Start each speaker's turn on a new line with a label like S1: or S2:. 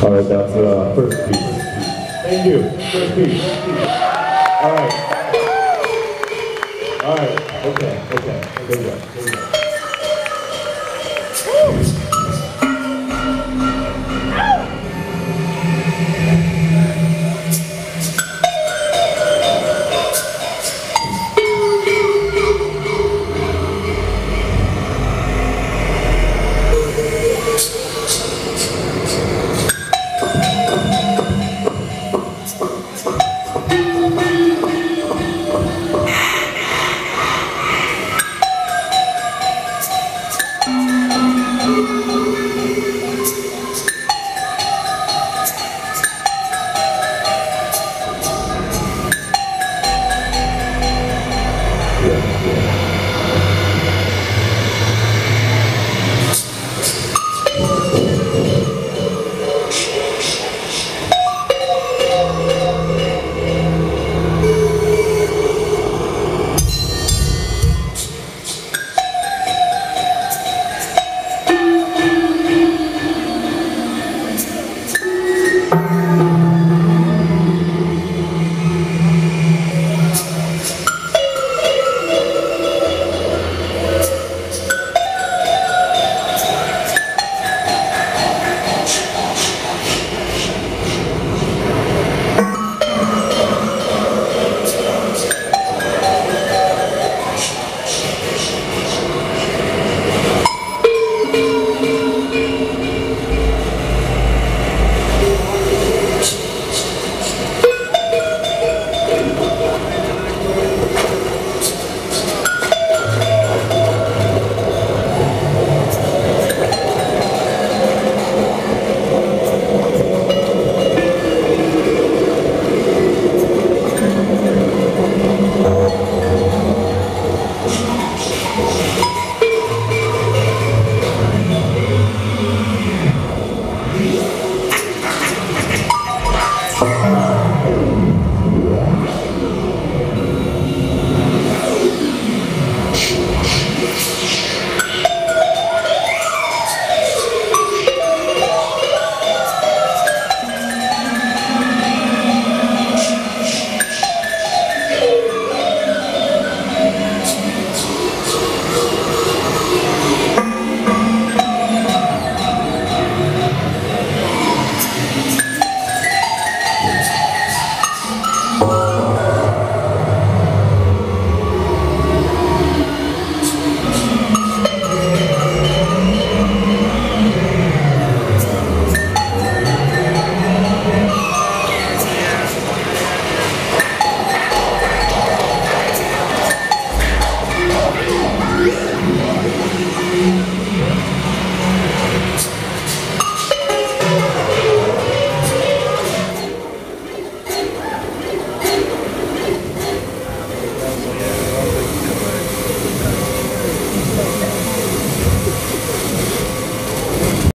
S1: All right, that's uh, first piece. Thank you. First piece. All right. All right. Okay. Okay. Good job. Good job.